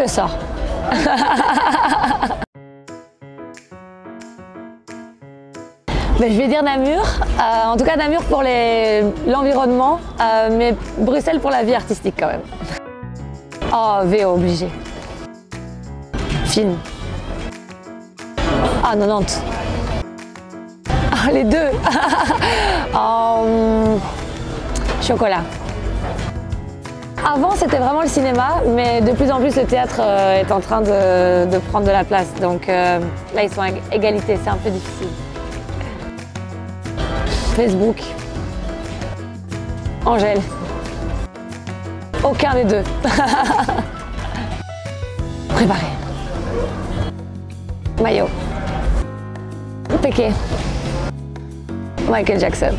Te sors. Ben, je vais dire Namur. Euh, en tout cas, Namur pour l'environnement, euh, mais Bruxelles pour la vie artistique quand même. Oh, VO obligé. Film. Ah, 90. Ah, les deux. Oh, chocolat. Avant, c'était vraiment le cinéma, mais de plus en plus, le théâtre euh, est en train de, prendre de la place. Donc euh, là, ils sont à égalité, c'est un peu difficile. Facebook. Angèle. Aucun des deux. Préparé. Maillot. Péqué. Michael Jackson.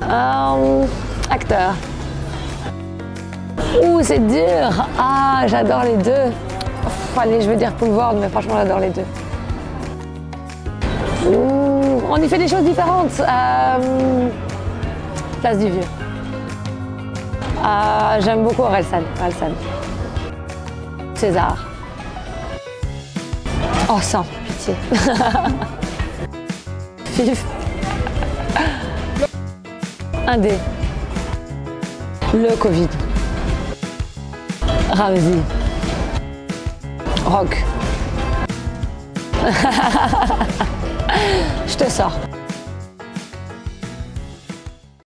Euh, acteur. Ouh, c'est dur. Ah, j'adore les deux. Allez, je veux dire Poulvord, mais franchement, j'adore les deux. On y fait des choses différentes. Euh, Place du Vieux. Ah, J'aime beaucoup Orelsan. Orelsan. César. Oh, sans pitié. Fif. Un dé. Le Covid. Ramsey. Rock. Je te sors.